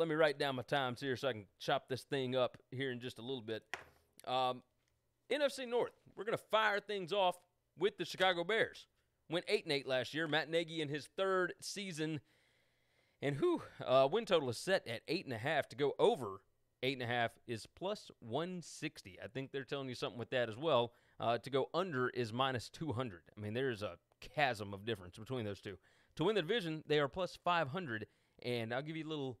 let me write down my times here so I can chop this thing up here in just a little bit. Um, NFC North, we're going to fire things off with the Chicago Bears. Went 8 and 8 last year. Matt Nagy in his third season. And who uh, win total is set at 8.5 to go over 8.5 is plus 160. I think they're telling you something with that as well. Uh, to go under is minus 200. I mean, there's a chasm of difference between those two. To win the division, they are plus 500. And I'll give you a little,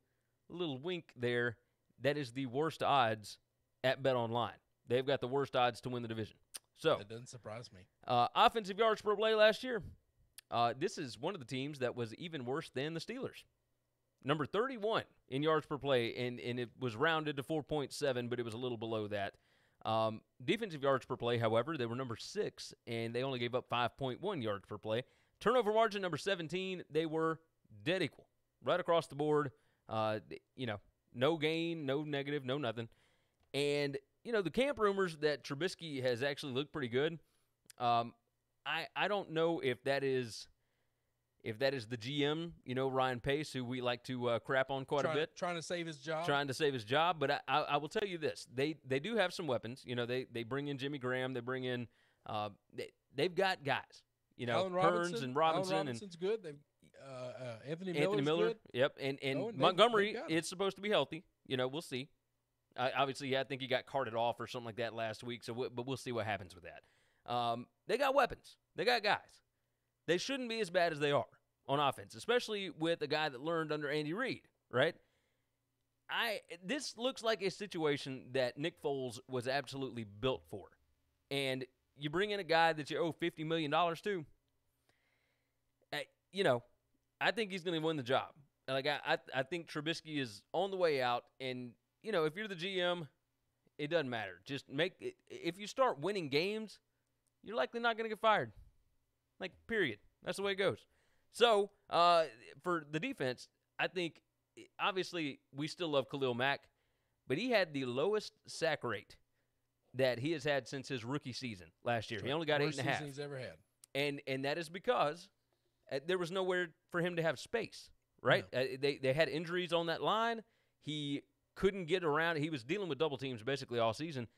little wink there. That is the worst odds at Bet Online. They've got the worst odds to win the division. So That doesn't surprise me. uh, offensive yards per play last year. Uh, this is one of the teams that was even worse than the Steelers. Number 31 in yards per play, and, and it was rounded to 4.7, but it was a little below that. Um, defensive yards per play, however, they were number six, and they only gave up 5.1 yards per play. Turnover margin, number 17, they were dead equal, right across the board. Uh, you know, no gain, no negative, no nothing. And, you know, the camp rumors that Trubisky has actually looked pretty good. Um, I I don't know if that is if that is the GM, you know, Ryan Pace, who we like to uh, crap on quite trying, a bit, Trying to save his job. trying to save his job. But I, I, I will tell you this: they they do have some weapons. You know, they they bring in Jimmy Graham, they bring in uh, they they've got guys. You know, Hearns Robinson, and Robinson Allen and Robinson's good. They, uh, uh, Anthony, Anthony Miller. Good. Yep, and and Oh, and Montgomery. they got him. It's supposed to be healthy. You know, we'll see. I, obviously, yeah, I think he got carted off or something like that last week. So, but we'll see what happens with that. Um, they got weapons. They got guys. They shouldn't be as bad as they are on offense, especially with a guy that learned under Andy Reid, right? I this looks like a situation that Nick Foles was absolutely built for, and you bring in a guy that you owe fifty million dollars to. uh, You know, I think he's going to win the job. Like I, I, I think Trubisky is on the way out, and you know, if you're the GM, it doesn't matter. Just make it, if you start winning games, you're likely not going to get fired. Like period. That's the way it goes. So uh, for the defense, I think obviously we still love Khalil Mack, but he had the lowest sack rate that he has had since his rookie season last year. He only got Worst eight and a half he's ever had. and and that is because there was nowhere for him to have space. Right? Uh, they they had injuries on that line. He couldn't get around. He was dealing with double teams basically all season.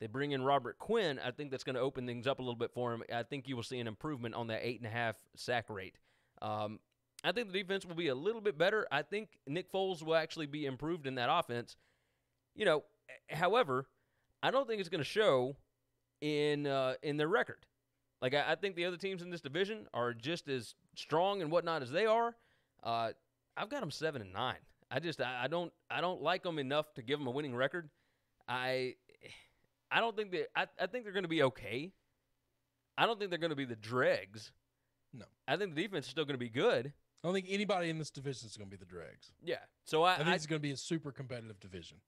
They bring in Robert Quinn. I think that's going to open things up a little bit for him. I think you will see an improvement on that eight and a half sack rate. Um, I think the defense will be a little bit better. I think Nick Foles will actually be improved in that offense. You know, however, I don't think it's going to show in uh, in their record. Like I, I think the other teams in this division are just as strong and whatnot as they are. Uh, I've got them seven and nine. I just I, I don't I don't like them enough to give them a winning record. I I don't think that I, I think they're going to be okay. I don't think they're going to be the dregs. No. I think the defense is still going to be good. I don't think anybody in this division is going to be the dregs. Yeah. So I, I think I it's going to be a super competitive division.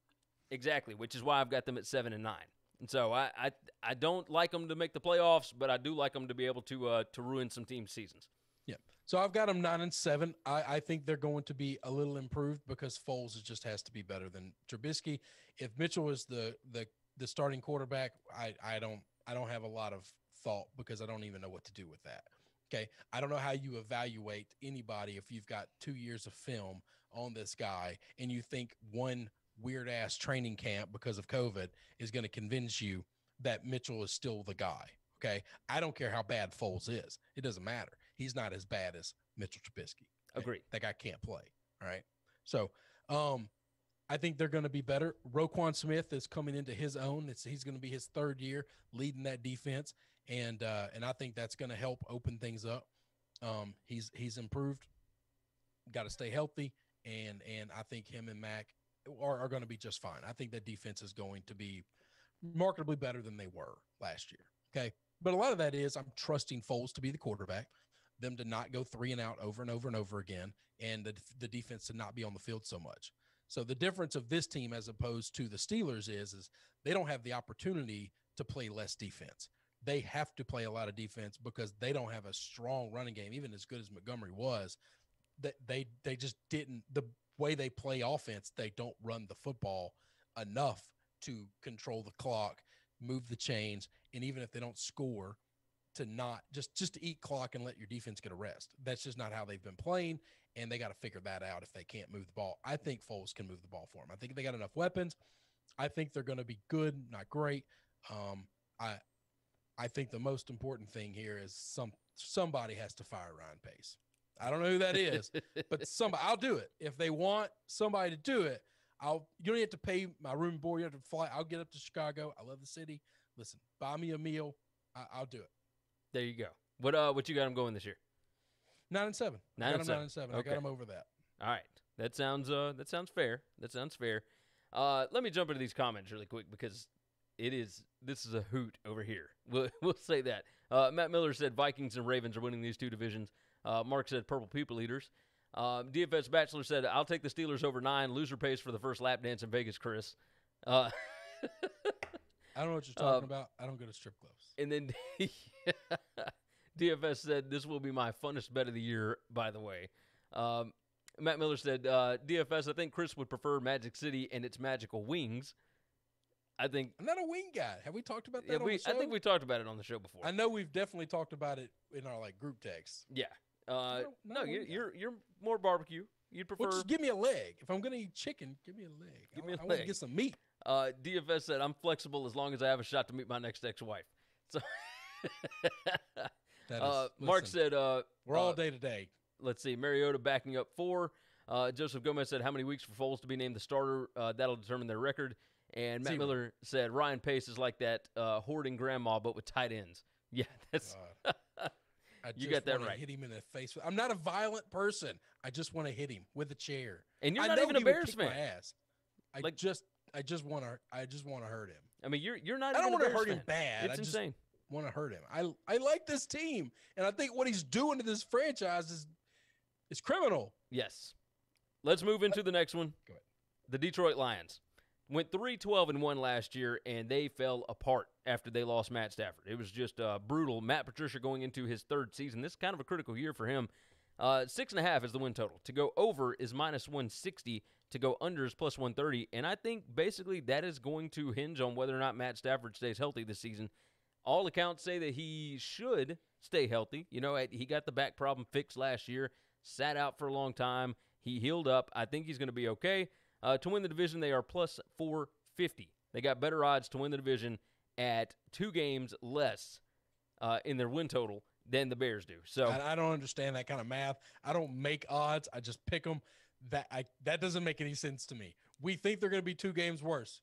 Exactly, which is why I've got them at seven and nine. And so I, I, I don't like them to make the playoffs, but I do like them to be able to uh, to ruin some team seasons. Yeah. So I've got them nine and seven. I, I think they're going to be a little improved because Foles just has to be better than Trubisky. If Mitchell is the the the starting quarterback, I I don't I don't have a lot of thought because I don't even know what to do with that. Okay. I don't know how you evaluate anybody if you've got two years of film on this guy and you think one weird ass training camp because of COVID is going to convince you that Mitchell is still the guy. Okay. I don't care how bad Foles is. It doesn't matter. He's not as bad as Mitchell Trubisky. Agree. Agreed. That guy can't play. All right. So, um, I think they're going to be better. Roquan Smith is coming into his own. It's he's going to be his third year leading that defense, and uh, and I think that's going to help open things up. Um, he's he's improved. Got to stay healthy, and and I think him and Mack are, are going to be just fine. I think that defense is going to be markedly better than they were last year. Okay, but a lot of that is I'm trusting Foles to be the quarterback, them to not go three and out over and over and over again, and the the defense to not be on the field so much. So the difference of this team as opposed to the Steelers is is they don't have the opportunity to play less defense. They have to play a lot of defense because they don't have a strong running game, even as good as Montgomery was. That they they just didn't the way they play offense, they don't run the football enough to control the clock, move the chains, and even if they don't score, to not just just to eat clock and let your defense get a rest. That's just not how they've been playing. and they got to figure that out if they can't move the ball. I think Foles can move the ball for them. I think they got enough weapons. I think they're going to be good, not great. Um, I I think the most important thing here is some somebody has to fire Ryan Pace. I don't know who that is, but somebody I'll do it if they want somebody to do it. I'll you don't have to pay my room board. You have to fly. I'll get up to Chicago. I love the city. Listen, buy me a meal. I, will do it. There you go. What uh what you got them going this year? Nine and seven. Nine I got and them seven. nine and seven. Okay. I got them over that. All right. That sounds uh that sounds fair. That sounds fair. Uh let me jump into these comments really quick because it is this is a hoot over here. We'll we'll say that. Uh, Matt Miller said Vikings and Ravens are winning these two divisions. Uh, Mark said Purple People Eaters. Uh, DFS Bachelor said I'll take the Steelers over nine. Loser pays for the first lap dance in Vegas. Chris. I don't know what you're talking Um, about. I don't go to strip clubs. and then DFS said this will be my funnest bet of the year. By the way, um, Matt Miller said uh, DFS. I think Chris would prefer Magic City and its magical wings. I think I'm not a wing guy. Have we talked about that yeah, on we the show? I think we talked about it on the show before. I know we've definitely talked about it in our like group text. yeah. Uh, No, no, not a you're, you're you're more barbecue. You'd prefer. Well, just give me a leg. If I'm gonna eat chicken, give me a leg. Give I, me a I want to leg. get some meat. Uh, DFS said I'm flexible as long as I have a shot to meet my next ex-wife. So, That is, uh, Mark listen, said, uh, we're all uh, day to day. let's see, Mariota backing up four. Uh, Joseph Gomez said, how many weeks for Foles to be named the starter? Uh, that'll determine their record. And Matt Zero. Miller said, Ryan Pace is like that uh, hoarding grandma, but with tight ends. Yeah, that's. I You got that right. Hit him in the face. I'm not a violent person. I just want to hit him with a chair. and you're I not even a Bears fan. I Like- just, I just want to, I just want to hurt him. I mean, you're you're not I don't want to hurt him bad. It's I just insane. want to hurt him. I, I like this team, and I think what he's doing to this franchise is, is criminal. Yes. Let's move into the next one. Go ahead. The Detroit Lions went 3 12 and 1 last year, and they fell apart after they lost Matt Stafford. It was just uh, brutal. Matt Patricia going into his third season. This is kind of a critical year for him. Uh, six and a half is the win total. To go over is minus 160. To go under is plus 130. And I think basically that is going to hinge on whether or not Matt Stafford stays healthy this season. All accounts say that he should stay healthy. You know, he got the back problem fixed last year, sat out for a long time. He healed up. I think he's going to be okay. Uh, to win the division, they are plus 450. They got better odds to win the division at two games less uh, in their win total than the Bears do. So I, I don't understand that kind of math. I don't make odds. I just pick them. That I that doesn't make any sense to me. We think they're going to be two games worse.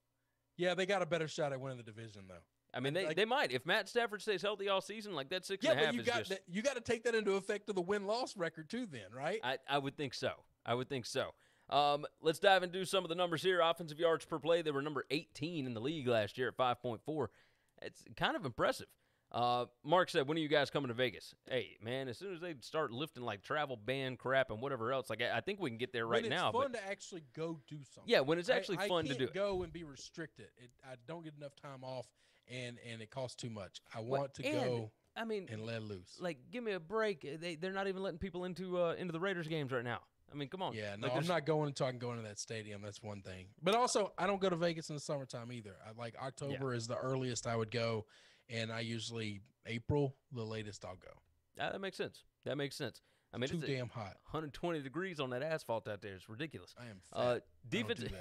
Yeah, they got a better shot at winning the division though. I mean, they, like- they might if Matt Stafford stays healthy all season. Like that six Yeah, and a half but you is got just. that, you got to take that into effect of the win loss record too. Then right? I, I would think so. I would think so. Um, let's dive into some of the numbers here. Offensive yards per play, they were number 18 in the league last year at 5.4. It's kind of impressive. Uh, Mark said, "When are you guys coming to Vegas?" Hey, man, as soon as they start lifting like travel ban crap and whatever else, like I, I think we can get there right when now. It's fun to actually go do something. yeah, when it's actually I fun to can't do. Go and be restricted. It, I don't get enough time off, and and it costs too much. I Well, want to and- go I mean, and let loose. like, give me a break. They they're not even letting people into uh, into the Raiders games right now. I mean, come on. Yeah, no, Like, I'm not going until I can go into that stadium. That's one thing. But also, I don't go to Vegas in the summertime either. I like October is the earliest I would go, and I usually April the latest I'll go. Uh, that makes sense. That makes sense. I mean, Too it's damn hot. 120 degrees on that asphalt out there. It's ridiculous. I am fat. Uh, do defensive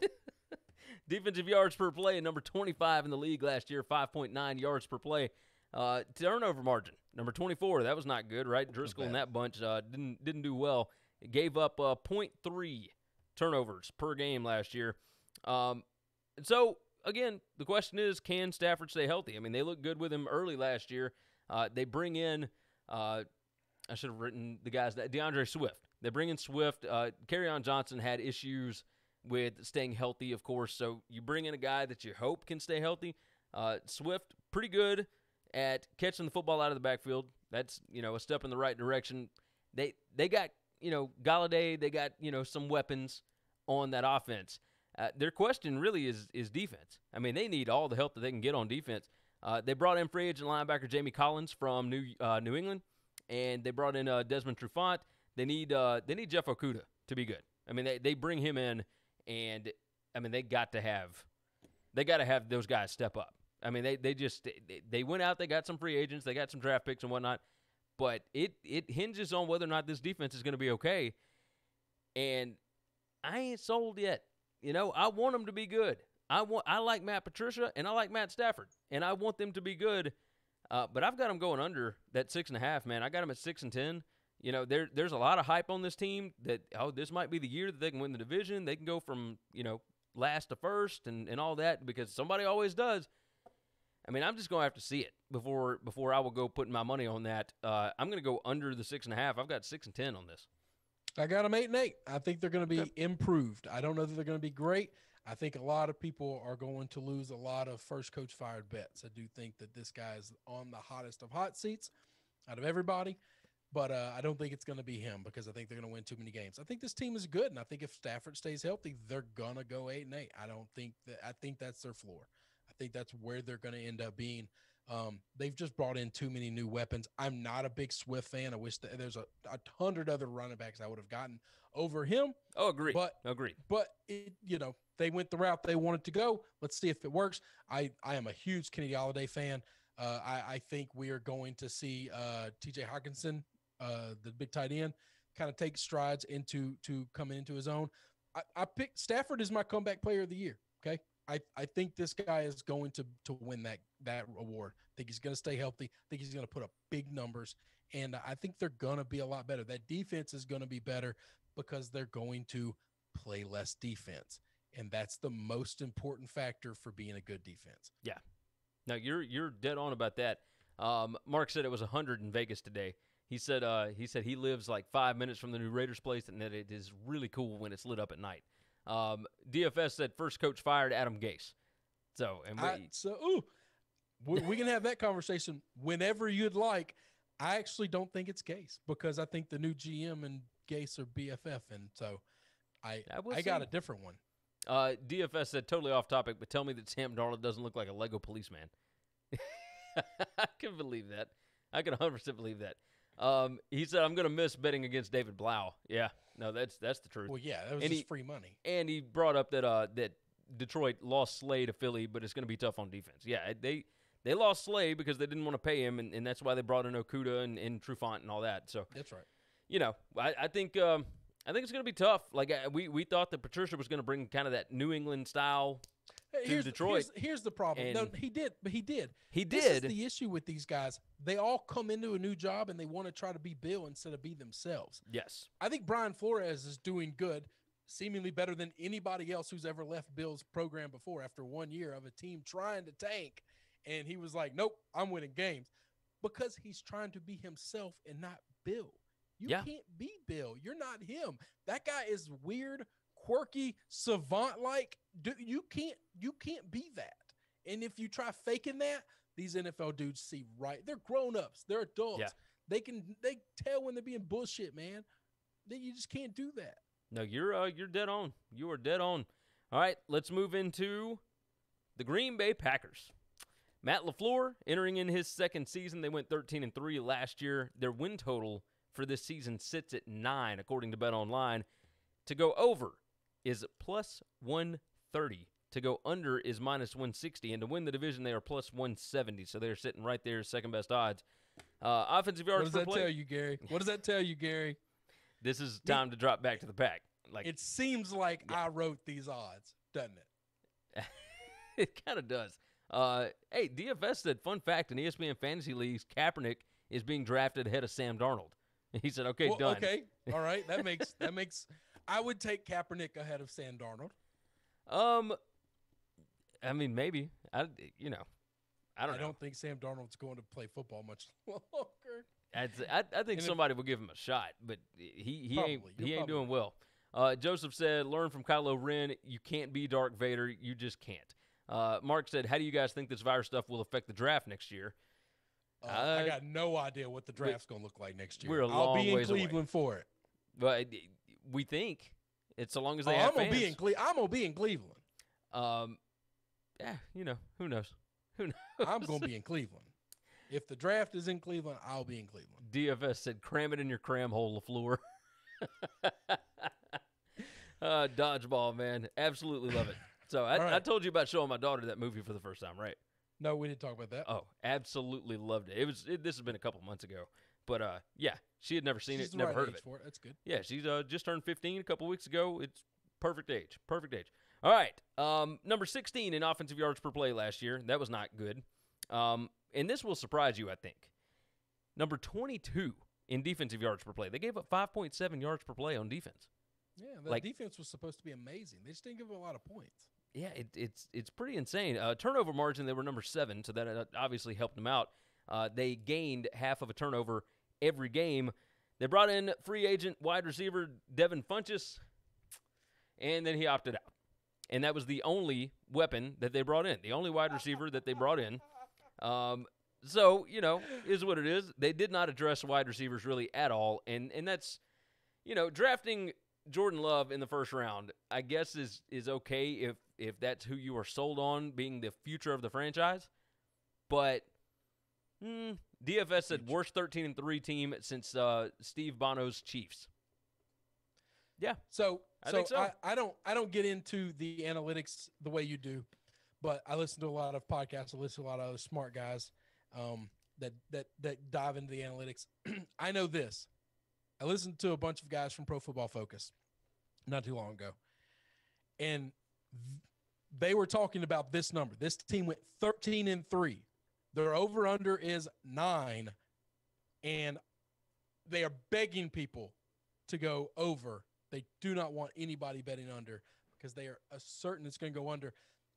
that. defensive yards per play, number 25 in the league last year, 5.9 yards per play. Uh, turnover margin, number 24. That was not good, right? Driscoll and that bunch uh, didn't didn't do well. It gave up uh, 0.3 turnovers per game last year. Um, so again, the question is, can Stafford stay healthy? I mean, they looked good with him early last year. Uh, they bring in, uh, I should have written the guys that DeAndre Swift. They bring in Swift. Uh, on Johnson had issues with staying healthy, of course. So you bring in a guy that you hope can stay healthy. Uh, Swift, pretty good at catching the football out of the backfield. That's you know a step in the right direction. They they got you know Golladay. They got you know some weapons on that offense. Uh, their question really is is defense. I mean, they need all the help that they can get on defense. Uh, they brought in free agent linebacker Jamie Collins from New uh, New England, and they brought in uh, Desmond Trufant. They need uh, they need Jeff Okudah to be good. I mean, they, they bring him in, and I mean they got to have they got to have those guys step up. I mean, they they just they, they went out, they got some free agents, they got some draft picks and whatnot, but it it hinges on whether or not this defense is going to be okay. and I ain't sold yet. You know, I want them to be good. I want I like Matt Patricia and I like Matt Stafford, and I want them to be good. Uh, but I've got them going under that six and a half. Man, I got them at six and ten. You know, there there's a lot of hype on this team that oh, this might be the year that they can win the division. They can go from you know last to first and, and all that because somebody always does. I mean, I'm just going to have to see it before before I will go putting my money on that. Uh, I'm going to go under the six and a half. I've got six and ten on this. I got them eight and eight. I think they're going to be yep. improved. I don't know that they're going to be great. I think a lot of people are going to lose a lot of first coach fired bets. I do think that this guy is on the hottest of hot seats out of everybody, but uh, I don't think it's going to be him because I think they're going to win too many games. I think this team is good, and I think if Stafford stays healthy, they're going to go eight and eight. I don't think that. I think that's their floor. I think that's where they're going to end up being. Um, they've just brought in too many new weapons. I'm not a big Swift fan. I wish that there's a, a hundred other running backs I would have gotten over him. Oh, agree. But agree. But it, you know, they went the route they wanted to go. Let's see if it works. I I am a huge Kenny Golladay fan. Uh, I I think we are going to see uh, T.J. Hockenson, uh, the big tight end, kind of take strides into to coming into his own. I, I picked Stafford as my comeback player of the year. Okay, I, I think this guy is going to to win that that award. I think he's going to stay healthy. I think he's going to put up big numbers, and I think they're going to be a lot better. That defense is going to be better because they're going to play less defense, and that's the most important factor for being a good defense. Yeah, now you're you're dead on about that. Um, Mark said it was 100 in Vegas today. He said uh, he said he lives like five minutes from the new Raiders place, and that it is really cool when it's lit up at night. Um, DFS said first coach fired Adam Gase. So and we, I, so ooh, we, we can have that conversation whenever you'd like. I actually don't think it's Gase because I think the new GM and Gase are BFF, and so I I, I got a different one. Uh, DFS said totally off topic, but tell me that Sam Darnold doesn't look like a Lego policeman. I can believe that. I can 100 percent believe that. Um, he said, "I'm going to miss betting against David Blough. Yeah, no, that's that's the truth. Well, yeah, that was and just he, free money. And he brought up that uh that Detroit lost Slay to Philly, but it's going to be tough on defense. Yeah, they they lost Slay because they didn't want to pay him, and, and that's why they brought in Okudah and, and Trufant and all that. So that's right. You know, I, I think um, I think it's going to be tough. Like uh, we we thought that Patricia was going to bring kind of that New England style here's, Detroit. Here's, here's, the problem. No, he did, but he did. He did. This is the issue with these guys. They all come into a new job and they want to try to be Bill instead of be themselves. Yes. I think Brian Flores is doing good, seemingly better than anybody else who's ever left Bill's program before after one year of a team trying to tank. And he was like, nope, I'm winning games because he's trying to be himself and not Bill. You yeah. can't be Bill. You're not him. That guy is weird, quirky, savant like. You can't you can't be that. And if you try faking that, these NFL dudes see right. They're grown ups. They're adults. Yeah. They can they tell when they're being bullshit, man. Then you just can't do that. No, you're uh, you're dead on. You are dead on. All right, let's move into the Green Bay Packers. Matt LaFleur entering in his second season. They went 13 and 3 last year. Their win total for this season sits at 9 according to Bet Online. To go over is plus 130. To go under is minus 160. And to win the division, they are plus 170. So they're sitting right there, second best odds. Uh, offensive yards What does that play. tell you, Gary? What does that tell you, Gary? This is time to drop back to the pack. Like It seems like yeah. I wrote these odds, doesn't it? it kind of does. Uh, hey, DFS said, fun fact in ESPN Fantasy Leagues, Kaepernick is being drafted ahead of Sam Darnold. He said, okay, well, done. Okay, all right. That makes that makes. I would take Kaepernick ahead of Sam Darnold. Um, I mean, maybe. I, you know, I don't. I know. don't think Sam Darnold's going to play football much longer. I, I think and somebody if, will give him a shot, but he he probably, ain't he ain't doing well. Uh, Joseph said, "Learn from Kylo Ren. You can't be Dark Vader. You just can't." Uh, Mark said, "How do you guys think this virus stuff will affect the draft next year?" Uh, uh, I got no idea what the draft's going to look like next year. We're a I'll long be in Cleveland away. for it. But we think it's so long as they oh, have I'm gonna fans. be in Cle- I'm gonna be in Cleveland. Um, yeah, you know who knows. Who knows? I'm gonna be in Cleveland. If the draft is in Cleveland, I'll be in Cleveland. DFS said, "Cram it in your cram hole, Lafleur." uh, dodgeball, man, absolutely love it. So I, right. I told you about showing my daughter that movie for the first time, right? No, we didn't talk about that. Oh, absolutely loved it. It was. It, this has been a couple months ago, But uh, yeah, she had never seen She's it, never right heard of it. for it. That's good. Yeah, she's uh, just turned 15 a couple weeks ago. It's perfect age. Perfect age. All right. Um, number 16 in offensive yards per play last year. That was not good. Um, and this will surprise you, I think. Number 22 in defensive yards per play. They gave up 5.7 yards per play on defense. Yeah, the Like- defense was supposed to be amazing. They just didn't give up a lot of points. Yeah, it, it's it's pretty insane. Uh, turnover margin, they were number seven, so that uh, obviously helped them out. Uh, they gained half of a turnover every game. They brought in free agent wide receiver Devin Funchess, and then he opted out. And that was the only weapon that they brought in, the only wide receiver that they brought in. Um, so you know, is what it is. They did not address wide receivers really at all, and and that's you know drafting Jordan Love in the first round, I guess is is okay if if that's who you are sold on being the future of the franchise. But hmm, DFS said worst thirteen and three team since uh, Steve Bono's Chiefs. Yeah, So, I so, so. I, I don't I don't get into the analytics the way you do, but I listen to a lot of podcasts. I listen to a lot of other smart guys um, that that that dive into the analytics. I know this. I listened to a bunch of guys from Pro Football Focus not too long ago, and th- they were talking about this number. This team went thirteen and three. Their over under is nine, and they are begging people to go over. They do not want anybody betting under because they are certain it's going to go under.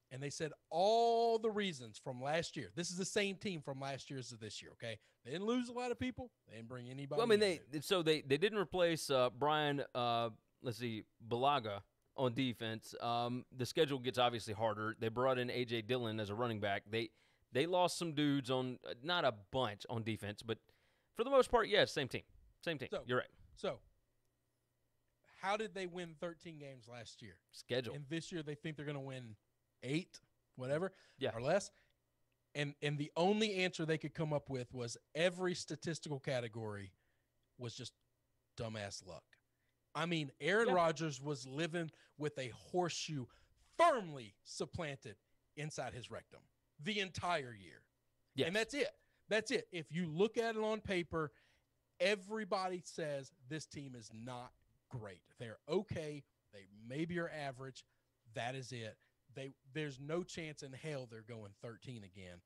And they said all the reasons from last year. This is the same team from last year as this year. Okay, they didn't lose a lot of people. They didn't bring anybody. well, I mean they so they they didn't replace uh, Brian. Uh, let's see, Bulaga on defense. Um, the schedule gets obviously harder. They brought in AJ Dillon as a running back. They they lost some dudes on uh, not a bunch on defense, but for the most part, yeah, same team, same team. So- You're right. So, how did they win 13 games last year? Schedule. And this year they think they're going to win eight, whatever, Yeah. or less. And and the only answer they could come up with was every statistical category was just dumbass luck. I mean, Aaron Yeah. Rodgers was living with a horseshoe firmly supplanted inside his rectum the entire year. Yes. And that's it. That's it. If you look at it on paper, everybody says this team is not great. They're okay. They maybe are average. That is it. They there's no chance in hell they're going 13 again.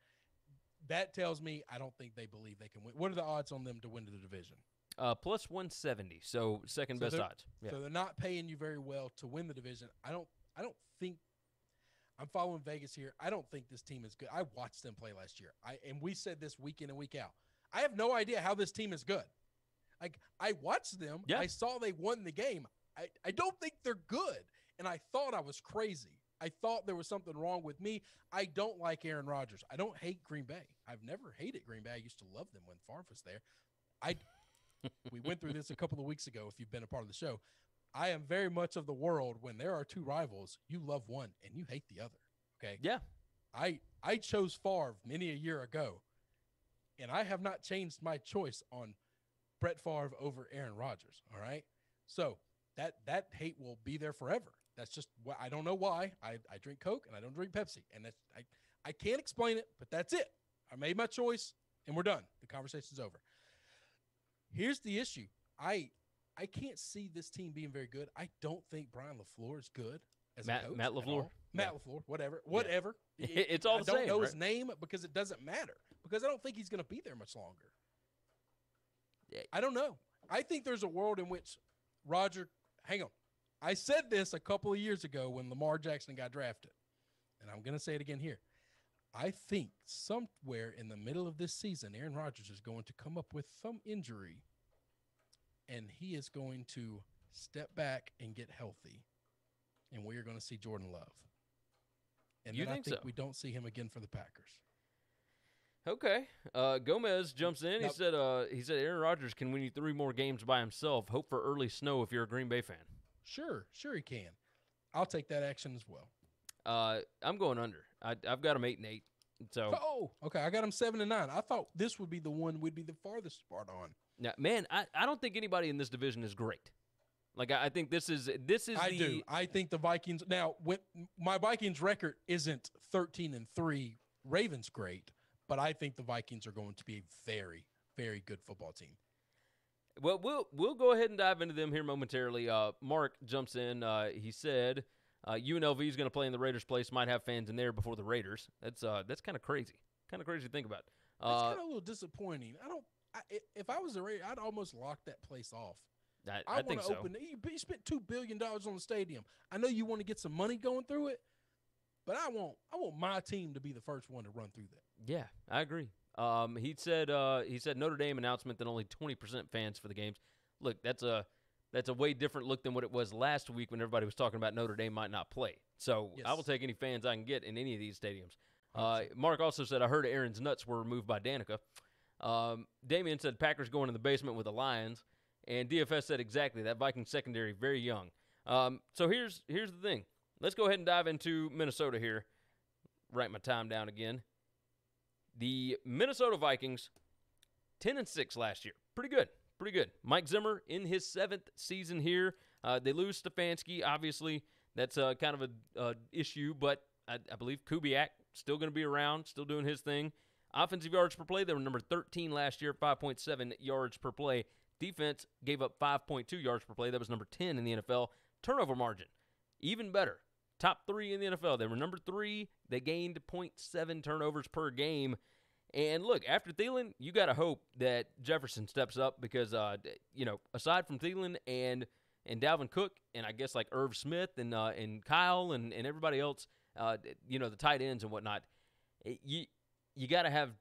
That tells me I don't think they believe they can win. What are the odds on them to win the division? Uh, plus 170, so second So best odds. Yeah. So they're not paying you very well to win the division. I don't I don't think I'm following Vegas here. I don't think this team is good. I watched them play last year. I and we said this week in and week out. I have no idea how this team is good. Like I watched them. Yeah. I saw they won the game. I, I don't think they're good. And I thought I was crazy. I thought there was something wrong with me. I don't like Aaron Rodgers. I don't hate Green Bay. I've never hated Green Bay. I used to love them when Favre was there. I we went through this a couple of weeks ago if you've been a part of the show. I am very much of the world when there are two rivals, you love one and you hate the other. Okay. Yeah. I I chose Favre many a year ago, and I have not changed my choice on Brett Favre over Aaron Rodgers. All right. So that that hate will be there forever. That's just what I don't know why. I, I drink Coke and I don't drink Pepsi. And that's I, I can't explain it, but that's it. I made my choice and we're done. The conversation's over. Here's the issue. I I can't see this team being very good. I don't think Brian LaFleur is good as Matt- a coach. Matt at LaFleur? Matt LaFleur, whatever. Whatever. It- it's all I the don't same, know his name because it doesn't matter. Because I don't think he's going to be there much longer. Yeah. I don't know. I think there's a world in which Roger, hang on. I said this a couple of years ago when Lamar Jackson got drafted, and I'm going to say it again here. I think somewhere in the middle of this season, Aaron Rodgers is going to come up with some injury, and he is going to step back and get healthy, and we are going to see Jordan Love. And You then think I think so? we don't see him again for the Packers. Okay. Uh, Gomez jumps in. He said, uh, he said Aaron Rodgers can win you three more games by himself. Hope for early snow if you're a Green Bay fan. Sure, sure he can. I'll take that action as well. Uh, I'm going under. I, I've got him eight and eight. So Oh, okay. I got him seven and nine. I thought this would be the one we'd be the farthest apart on. Now, man, I, I don't think anybody in this division is great. Like I, I think this is this is I the do. I think the Vikings now With, my Vikings record isn't thirteen and three. Ravens great, but I think the Vikings are going to be a very, very good football team. Well, we'll we'll go ahead and dive into them here momentarily. Uh, Mark jumps in. Uh, he said uh, UNLV is going to play in the Raiders' place. Might have fans in there before the Raiders. That's uh, that's kind of crazy. Kind of crazy to think about. It's Uh, kind of a little disappointing. I don't. I, if I was a Raider, I'd almost lock that place off. I, I, I want think to so. open. You, you spent two billion dollars on the stadium. I know you want to get some money going through it, but I want I want my team to be the first one to run through that. Yeah, I agree. Um, he said uh, he said Notre Dame announcement that only twenty percent fans for the games. Look, that's a that's a way different look than what it was last week when everybody was talking about Notre Dame might not play. So I will take any fans I can get in any of these stadiums. Uh, Mark also said I heard Aaron's nuts were removed by Danica. Um, Damien said Packers going in the basement with the Lions, and DFS said exactly that Viking secondary very young. Um, so here's here's the thing. Let's go ahead and dive into Minnesota here. Write my time down again. The Minnesota Vikings, ten and six last year, pretty good, pretty good. Mike Zimmer in his seventh season here. Uh, they lose Stefanski, obviously that's uh, kind of a uh, issue, but I, I believe Kubiak still going to be around, still doing his thing. Offensive yards per play, they were number 13 last year, 5.7 yards per play. Defense gave up 5.2 yards per play. That was number 10 in the NFL. Turnover margin, even better. Top three in the NFL. They were number three. They gained 0.7 turnovers per game. And look, after Thielen, you got to hope that Jefferson steps up because, uh, you know, aside from Thielen and and Dalvin Cook and I guess like Irv Smith and uh, and Kyle and, and everybody else, uh, you know, the tight ends and whatnot, you you got to have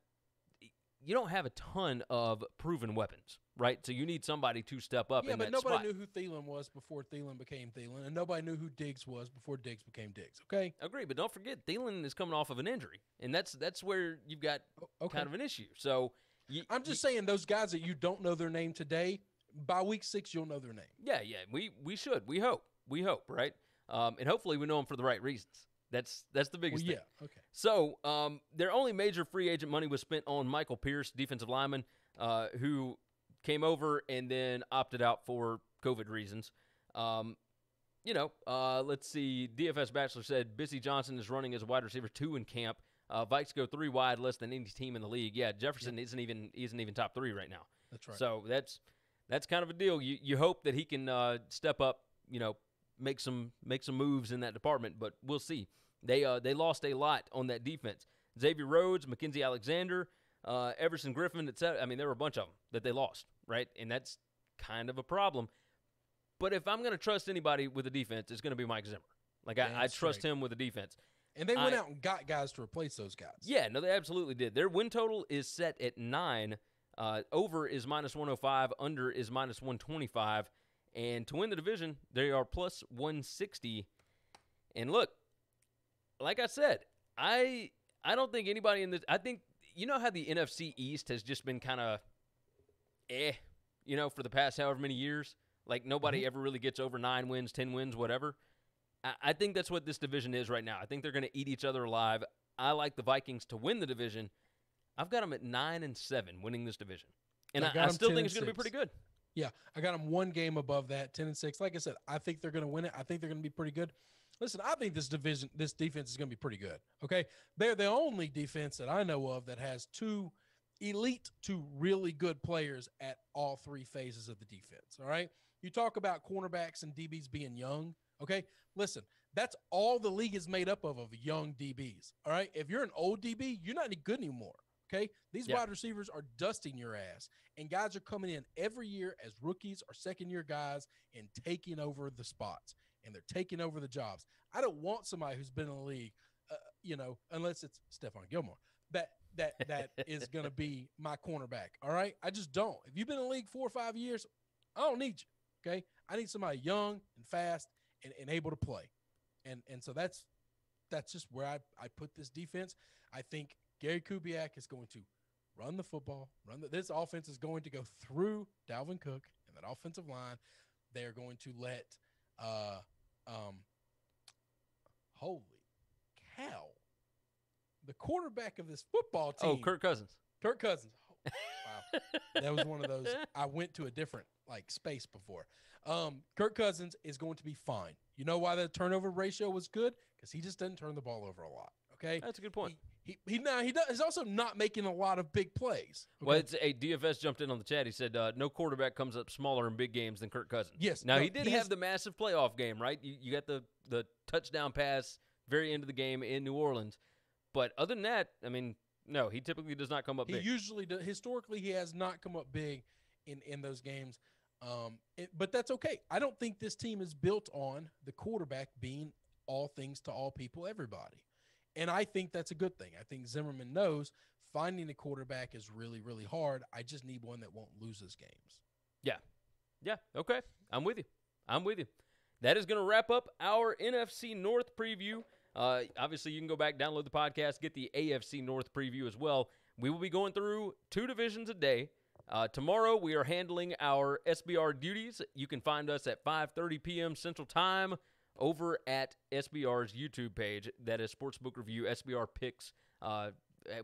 you don't have a ton of proven weapons, right? So you need somebody to step up yeah, but nobody spot. knew who Thielen was before Thielen became Thielen, and nobody knew who Diggs was before Diggs became Diggs. Okay, Agree, but don't forget Thielen is coming off of an injury, and that's that's where you've got okay. kind of an issue. So you, I'm just saying those guys that you don't know their name today, by week six you'll know their name. Yeah, yeah. We we should. We hope. We hope, right? Um, and hopefully we know them for the right reasons. That's that's the Well, biggest yeah, thing. okay. So um, their only major free agent money was spent on Michael Pierce, defensive lineman, uh, who came over and then opted out for COVID reasons. Um, you know, uh, let's see. DFS Bachelor said Bisi Johnson is running as a wide receiver two in camp. Uh, Vikes go three wide, less than any team in the league. Yeah, Jefferson isn't even isn't even top three right now. That's right. So that's that's kind of a deal. You you hope that he can uh, step up, you know, make some make some moves in that department, but we'll see. They uh they lost a lot on that defense. Xavier Rhodes, Mackensie Alexander, uh, Everson Griffen, etc. I mean, there were a bunch of them that they lost, right? And that's kind of a problem. But if I'm going to trust anybody with a defense, it's going to be Mike Zimmer. Like I, I trust straight. him with a defense. and they went I- out and got guys to replace those guys. Yeah, no, they absolutely did. Their win total is set at nine. Uh, over is minus 105. Under is minus 125. And to win the division, they are plus 160. And look, like I said, I I don't think anybody in this. I think you know how the NFC East has just been kind of eh, you know, for the past however many years. Like nobody ever really gets over nine wins, ten wins, whatever. I, I think that's what this division is right now. I think they're going to eat each other alive. I like the Vikings to win the division. I've got them at nine and seven, winning this division, and I I, I still think it's going to be pretty good. Yeah, I got them one game above that, ten and six. Like I said, I think they're going to win it. I think they're going to be pretty good. Listen, I think this division, this defense is going to be pretty good. Okay, they're the only defense that I know of that has two elite to really good players at all three phases of the defense. All right, you talk about cornerbacks and DBs being young. Okay, listen, that's all the league is made up of of young DBs. All right, if you're an old DB, you're not any good anymore. Okay, these Yeah. wide receivers are dusting your ass and guys are coming in every year as rookies or second year guys and taking over the spots and they're taking over the jobs. I don't want somebody who's been in the league, uh, you know, unless it's Stephon Gilmore that that that is going to be my cornerback. All right, I just don't. If you've been in the league four or five years, I don't need you. Okay, I need somebody young and fast and, and able to play, and and so that's that's just where I I put this defense. I think Gary Kubiak is going to run the football, run the, this offense is going to go through Dalvin Cook and that offensive line. They are going to let uh um holy cow. The quarterback of this football team. Oh, Kirk Cousins. Kirk Cousins. Oh, wow. that was one of those I went to a different like space before. Um, Kirk Cousins is going to be fine. You know why the turnover ratio was good? Because he just doesn't turn the ball over a lot. Okay, That's a good point. He he, he now he does, he's also not making a lot of big plays. Well, it's a DFS jumped in on the chat. He said uh, no quarterback comes up smaller in big games than Kirk Cousins. Yes, Now no, he did he have is- the massive playoff game, right? You, you got the the touchdown pass very end of the game in New Orleans, but other than that, I mean, no, he typically does not come up he big. usually do, historically he has not come up big in in those games. Um, it, but that's okay. I don't think this team is built on the quarterback being all things to all people, everybody. And I think that's a good thing. I think Zimmerman knows finding a quarterback is really, really hard. I just need one that won't lose his games. Yeah. Yeah, okay. I'm with you. I'm with you. That is going to wrap up our NFC North preview. Uh, obviously, you can go back, download the podcast, get the AFC North preview as well. We will be going through two divisions a day. Uh, tomorrow, we are handling our SBR duties. You can find us at 5:30 p.m. Central Time over at SBR's YouTube page. That is Sportsbook Review SBR Picks. Uh,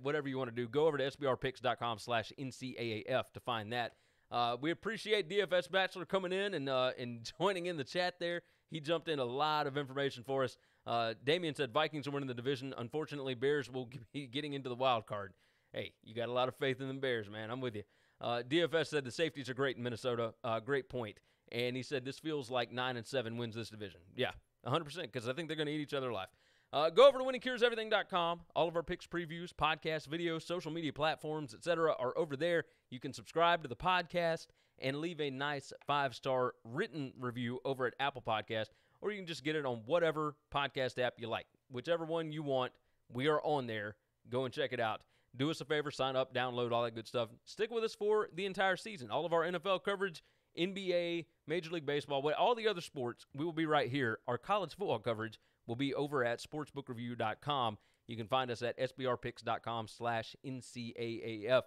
whatever you want to do, go over to SBRPicks.com slash NCAAF to find that. Uh, we appreciate DFS Bachelor coming in and uh, and joining in the chat there. He jumped in a lot of information for us. Uh, Damian said Vikings are winning the division. Unfortunately, Bears will be getting into the wild card. Hey, you got a lot of faith in the Bears, man. I'm with you. Uh, DFS said the safeties are great in Minnesota. Uh, great point. And he said this feels like nine and seven wins this division. Yeah, 100 percent because I think they're going to eat each other alive. Uh, go over to winningcureseverything.com. All of our picks, previews, podcasts, videos, social media platforms, etc., are over there. You can subscribe to the podcast and leave a nice five star written review over at Apple Podcast, or you can just get it on whatever podcast app you like. Whichever one you want, we are on there. Go and check it out. Do us a favor, sign up, download, all that good stuff. Stick with us for the entire season. All of our NFL coverage, NBA, Major League Baseball, what- all the other sports, we will be right here. Our college football coverage will be over at sportsbookreview.com. You can find us at sbrpicks.com slash NCAAF.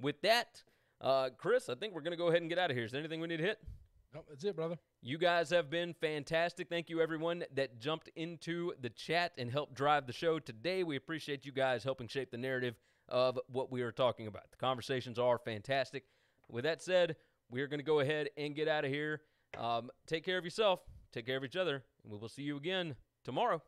With that, uh, Chris, I think we're going to go ahead and get out of here. Is there anything we need to hit? No, that's it, brother. You guys have been fantastic. Thank you, everyone that jumped into the chat and helped drive the show today. We appreciate you guys helping shape the narrative of what we are talking about. The conversations are fantastic. With that said, we are going to go ahead and get out of here. Um, take care of yourself, take care of each other, and we will see you again tomorrow.